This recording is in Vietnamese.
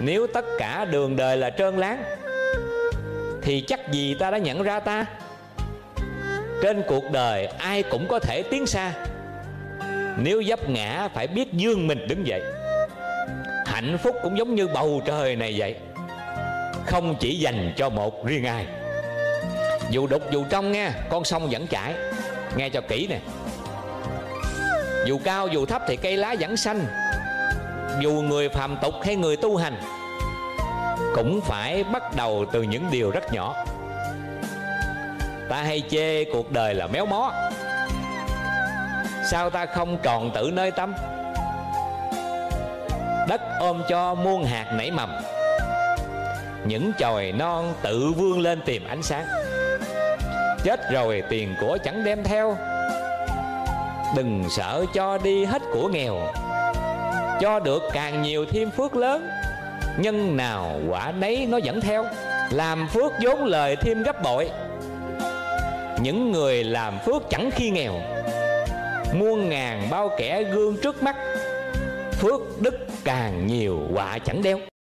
Nếu tất cả đường đời là trơn láng, Thì chắc gì ta đã nhận ra ta? Trên cuộc đời, ai cũng có thể tiến xa. Nếu dấp ngã, phải biết dương mình đứng dậy. Hạnh phúc cũng giống như bầu trời này vậy. Không chỉ dành cho một riêng ai. Dù đục, dù trong nghe Con sông vẫn chảy. Nghe cho kỹ nè. Dù cao, dù thấp thì cây lá vẫn xanh. Dù người phàm tục hay người tu hành, Cũng phải bắt đầu từ những điều rất nhỏ. Ta hay chê cuộc đời là méo mó. Sao ta không tròn tự nơi tâm? Đất ôm cho muôn hạt nảy mầm. Những chồi non tự vươn lên tìm ánh sáng. Chết rồi tiền của chẳng đem theo. Đừng sợ cho đi hết của nghèo. Cho được càng nhiều thêm phước lớn, Nhân nào quả nấy nó dẫn theo, Làm phước vốn lời thêm gấp bội. Những người làm phước chẳng khi nghèo, Muôn ngàn bao kẻ gương trước mắt, Phước đức càng nhiều quả chẳng đeo.